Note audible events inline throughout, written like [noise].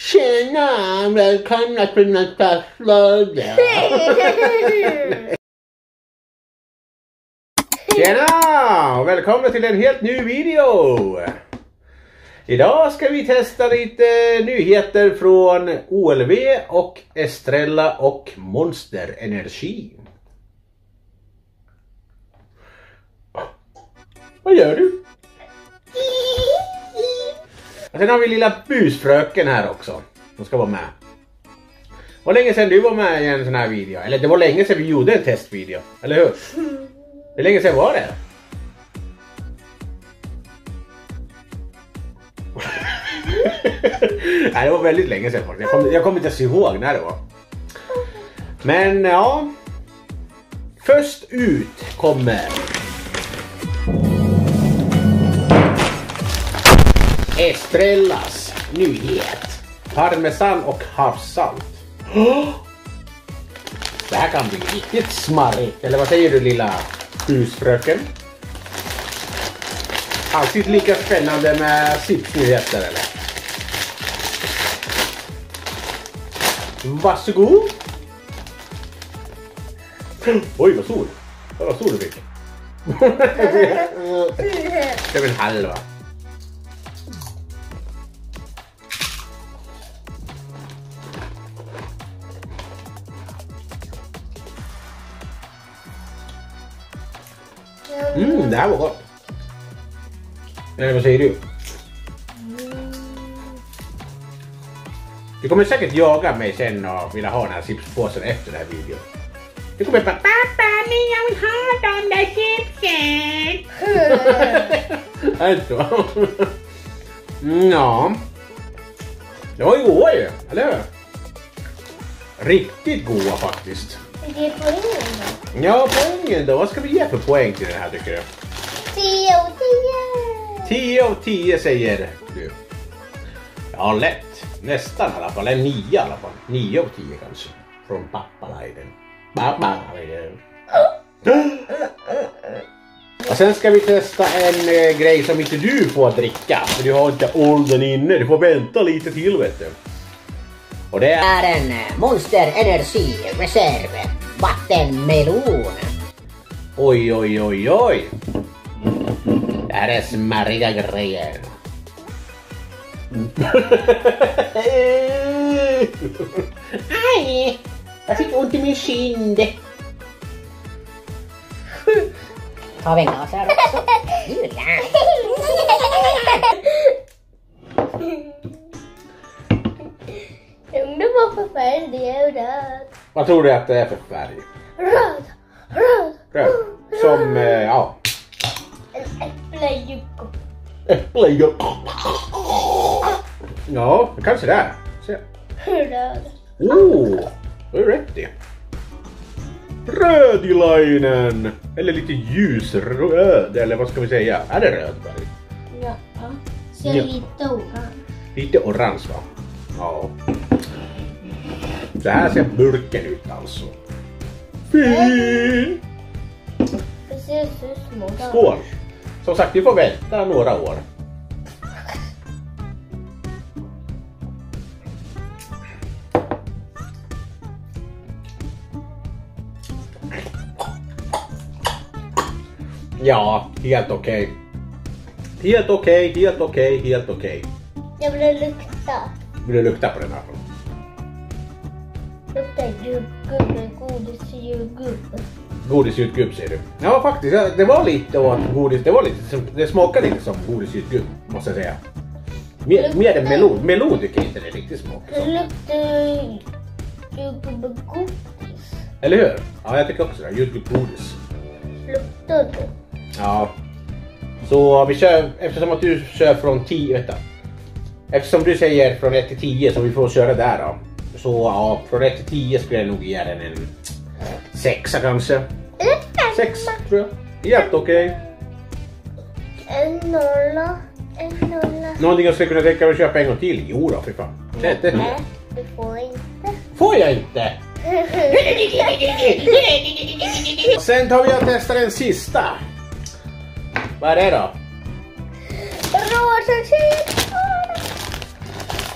Tjena! Välkomna till nästa flöde. [laughs] Tjena! Välkomna till en helt ny video! Idag ska vi testa lite nyheter från OLV och Estrella och Monster Energi. Vad gör du? [laughs] Och sen har vi lilla busfröken här också. Som ska vara med. Det var länge sedan du var med i en sån här video. Eller det var länge sedan vi gjorde en testvideo. Eller hur? Hur länge sedan var det? [laughs] Nej, det var väldigt länge sedan faktiskt. Jag kommer jag kom inte ens ihåg när det var. Men ja. Först ut kommer Estrellas nyhet. Parmesan och havssalt. Det här kan bli riktigt smarrigt. Eller vad säger du lilla husfröken? Alltid lika spännande med chipsnyheter eller? Varsågod! Oj vad stor! Vad stor du fick. Det är väl halva. Mm, det här var gott. Eller vad säger du? Du kommer säkert jaga mig sen och vilja ha den här chipspåsen efter den här videon. Du kommer bara Pappa, men jag vill ha de där chipsen! alltså. Ja. Det var ju goda ju, eller hur? Riktigt goda faktiskt. Det är poängen då. Ja, poängen då. Vad ska vi ge för poäng till den här tycker du? 10 och 10. 10 av 10 säger du. Ja, lätt. Nästan i alla fall. En 9 i alla fall. 9 av 10 kanske. Från. Pappalainen. Och sen ska vi testa en eh, grej som inte du får dricka. För du har inte åldern inne. Du får vänta lite till vet du. Och det är... är en eh, Monster Energi Reserve vattenmelon. Oj, oj, oj, oj. Det här är smarriga grejer. Aj! Jag fick ont i min kind. Har vi glas här också? Gula. Undrar vad för färg det är röd. Vad tror du att det är för färg? Röd, röd. Röd. Som, eh, ja, En äppeljucko. äpple. Ja, kanske det är. Se. Röd. Oh, det är rätt det. Rödilainen! Eller lite ljusröd, eller vad ska vi säga? Är det röd färg? Ja. Ser Ja. lite orange. Lite orange va? Ja. Så här ser burken ut alltså. Fin! Det. Skål! Som sagt, vi får vänta några år. Ja, helt okej. Helt okej, helt okej, helt okej. Jag vill lukta. Vill du lukta på den här? Lukta jordgubbe, godis jordgubbe. Godisgjutgubb säger du? Ja faktiskt, ja, det var lite åt godis. Det, var lite, som- det smakade lite som godisgjutgubb måste jag säga. Mer, mer än melon. Melon tycker jag inte det riktigt smakar Det som. luktar jordgubbegodis. Eller hur? Ja jag tycker också det. Gjutgubbgodis. Luktar det? Ja. Så vi kör, eftersom att du kör från 10, vänta. Eftersom du säger från 1 till 10 så vi får köra där då. Så ja, från 1 till 10 skulle jag nog ge den en sexa kanske. Sex tror jag. Helt okej. En nolla. En nolla. Någonting jag skulle kunna tänka mig att köpa en gång till? Jo då, för fan. Nej, du får inte. Får jag inte? [laughs] Sen tar vi och testar den sista. Vad är det då? Rosa!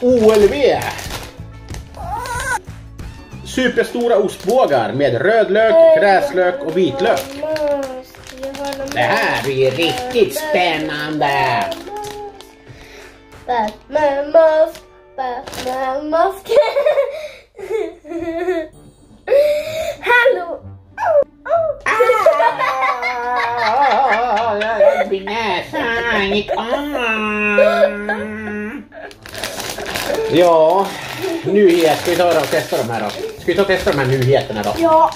OLV. Superstora ostbågar med rödlök, gräslök och vitlök. Det här blir riktigt spännande. Batman mask, Batman mask. [laughs] Hallå! Ah, Min näsa gick av. Ja. Ska vi ta och testa de här då? Ska vi ta och testa de här nyheterna då? Ja.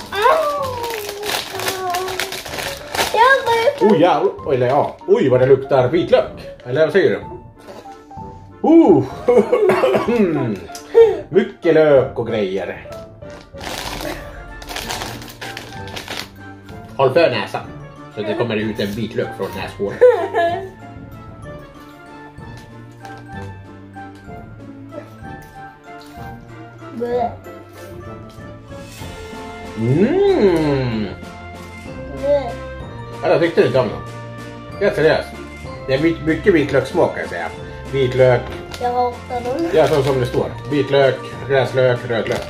Jag Oj, ja, oj, eller ja. Oj, vad det luktar vitlök. Eller vad säger du? Mm. Mycket lök och grejer. Håll för näsan. Så det kommer ut en vitlök från näshåret. Blä. Mm. Blä. Ja, jag tyckte inte om dem. Helt seriöst. Det är my- mycket vitlökssmak kan jag säga. Vitlök, Jag hatar dem. ja så som det står. Vitlök, gräslök, rödlök.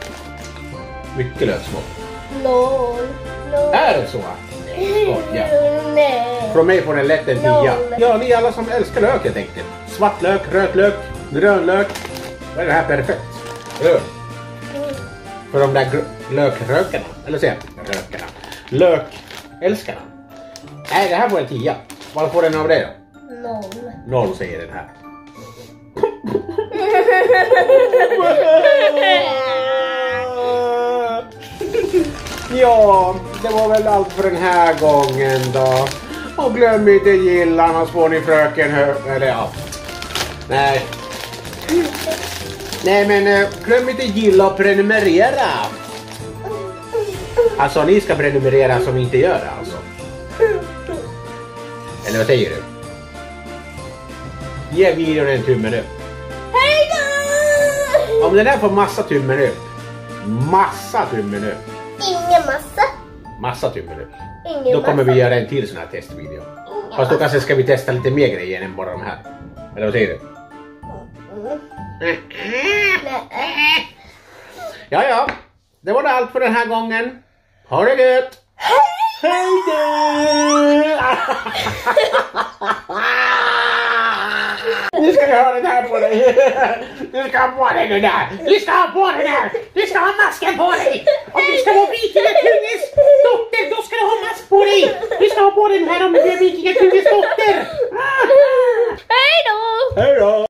Mycket löksmak. Noll. Noll. Är det så? ja. Nej. Från mig får den lätt en tia. Ja, ni alla som älskar lök helt enkelt. Svartlök, rödlök, grönlök. Då är det här perfekt. Eller hur? För de där lökrökarna. Eller säger jag rökarna. Lökälskarna. Nej, det här får en tia. Vad får den av dig då? Noll. Noll säger den här. Ja, det var väl allt för den här gången då. Och glöm inte gilla annars får ni fröken hö... Eller ja. Nej. Nej men eh, glöm inte gilla och prenumerera. Alltså ni ska prenumerera som inte gör det alltså. Eller vad säger du? Ge videon en tummen upp. Hej då! Om den där får massa tummen upp. Massa tummen upp. Ingen massa. Massa tummen upp. Ingen Då kommer massa. vi göra en till sån här testvideo. Fast då kanske ska vi testa lite mer grejer än bara de här. Eller vad säger du? Nej. Ja, ja. Det var det allt för den här gången. Ha det gött! Hej då! [laughs] Nu ska du ha den här på dig. [laughs] Du ska ha på dig den där. Du ska ha på den där. Du ska ha masken på dig. Om du ska vara Vikingakungens dotter, då ska du ha mask på dig. Du ska ha på den här om du är Vikingakungens dotter. Hej då! Hej då!